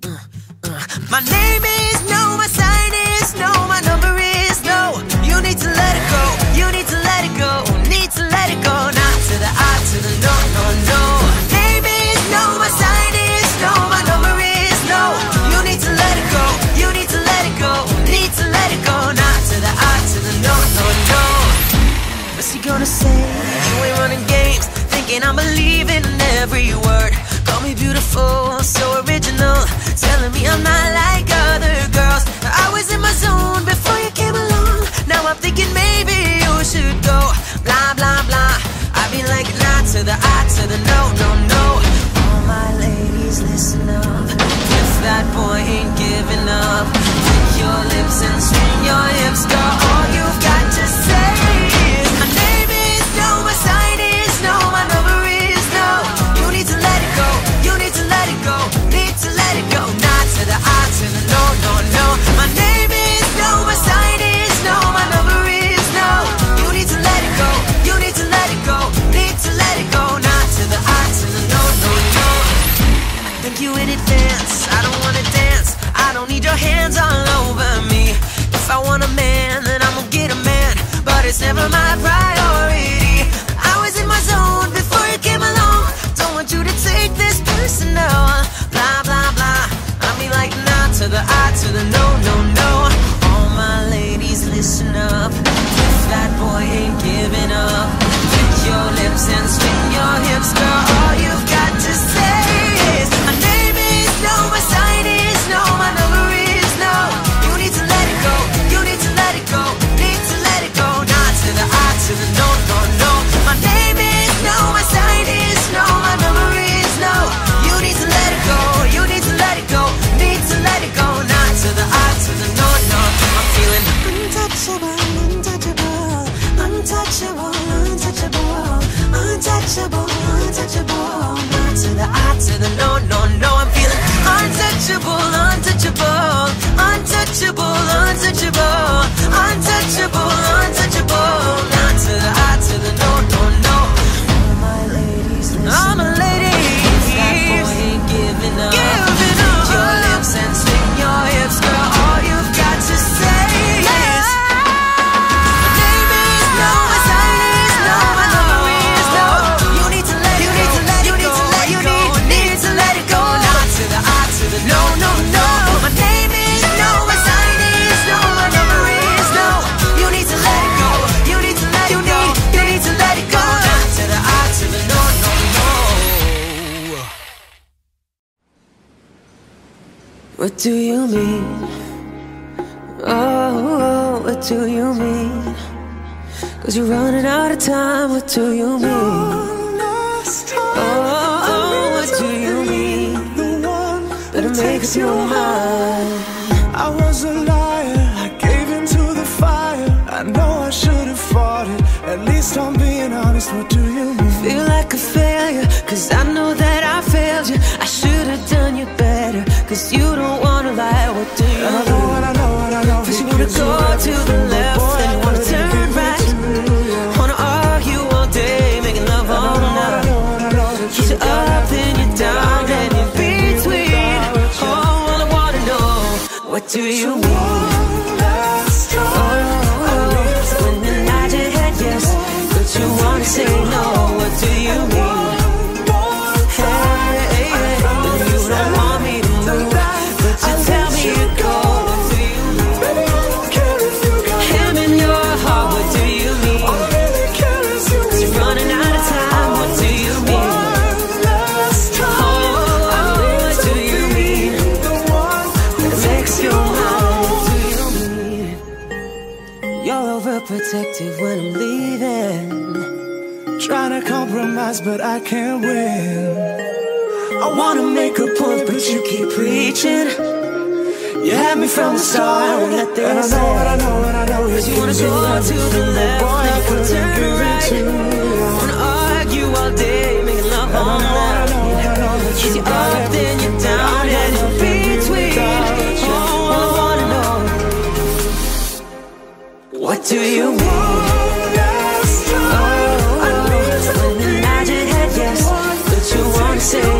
My name is no, my sign is no, my number is no. You need to let it go, you need to let it go, need to let it go. Not to the I, to the no, no, no. Name is no, my sign is no, my number is no. You need to let it go, you need to let it go, need to let it go. Not to the I, to the no, no, no. What's he gonna say? You ain't running games, thinking I'm believing every word. Call me beautiful, so original, telling me I'm not like other girls. I was in my zone before you came along. Now I'm thinking maybe you should go. Blah blah blah. I be like nah to the I to the no. You in advance. I don't wanna dance. I don't need your hands all over me. If I want a man, then I'm gonna get a man. But it's never my priority. I was in my zone before you came along. Don't want you to take this personal. Blah blah blah. I mean like nah to the I to the no no no. What do you mean? Oh, what do you mean? Cause you're running out of time, what do you mean? Oh, oh what do you mean? Better make up your mind. Do you mean? Last try. I When the nod your head yes, but you wanna say no, overprotective when I'm leaving. Trying to compromise, but I can't win. I wanna make a point, but you keep preaching. You had me from the start, Don't let and I know, and I know, and I know. Cause you wanna go to the left, boy, I wanna turn it right. What do you mean? When the nod your head yes, but you wanna say